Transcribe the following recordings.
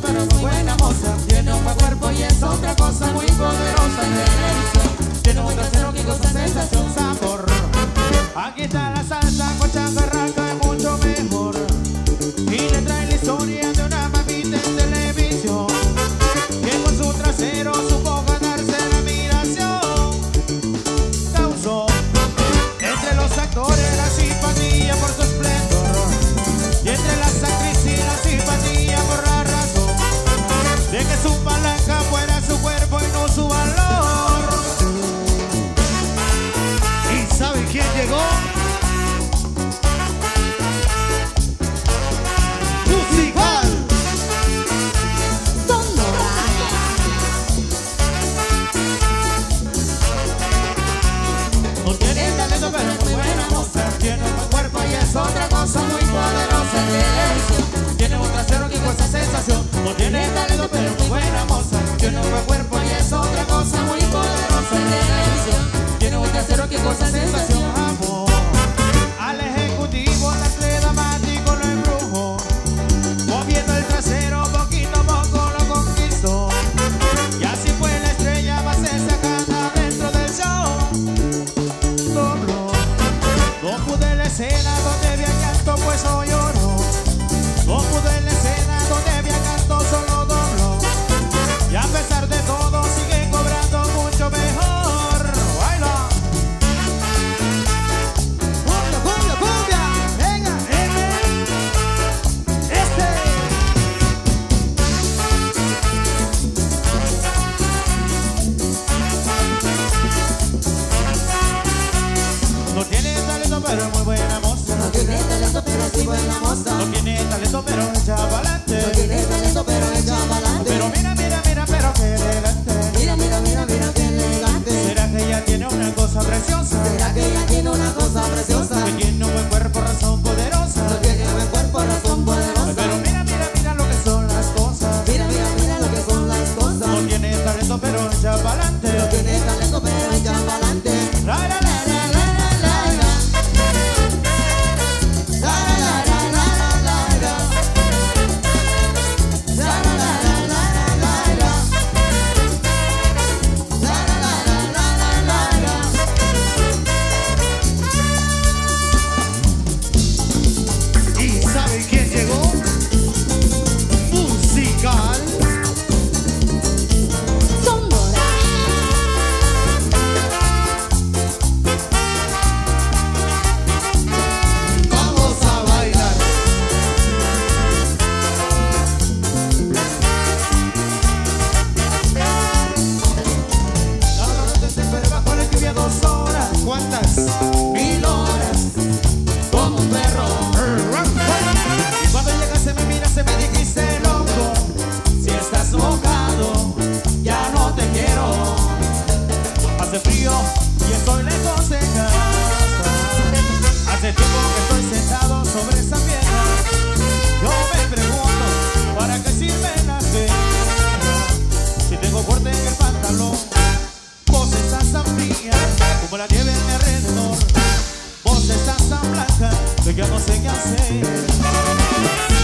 pero es muy buena moza. Tiene un buen cuerpo y es otra cosa muy cosa muy poderosa en el Tiene un trasero que cuesta sensación, no tiene talento pero moza. No tiene talento, pero echa pa'lante. No tiene talento, pero echa pa'lante. Pero mira, mira, mira, pero qué elegante. Mira, mira, mira, mira, qué elegante. ¿Será que ella tiene una cosa preciosa? ¿Será que ella tiene una cosa preciosa? Que tiene un buen cuerpo, razón poderosa. No tiene un buen cuerpo, razón poderosa. Pero mira, mira, mira lo que son las cosas. Mira, mira, mira lo que son las cosas. No tiene talento, pero echa pa'lante.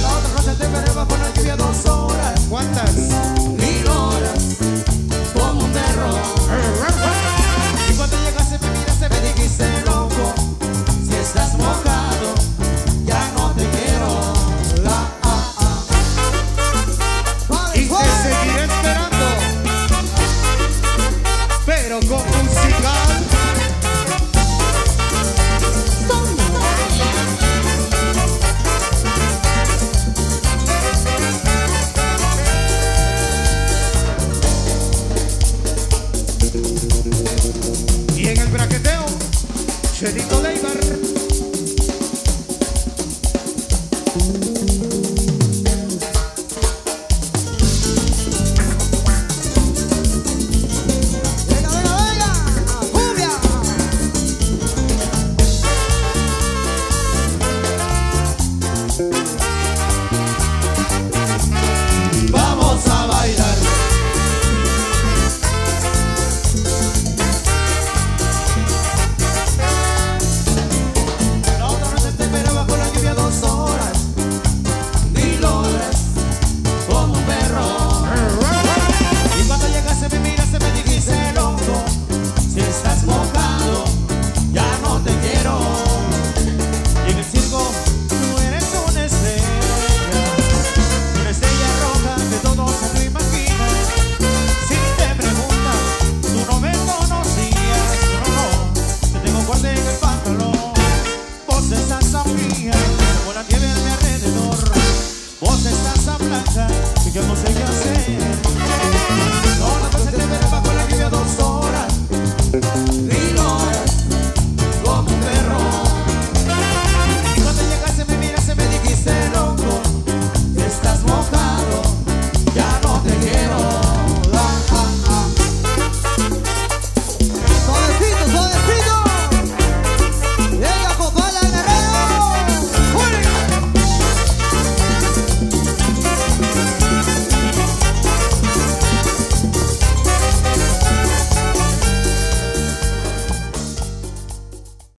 La otra clase te perreba con la lluvia dos horas. ¿Cuántas? Mil horas. Como un perro.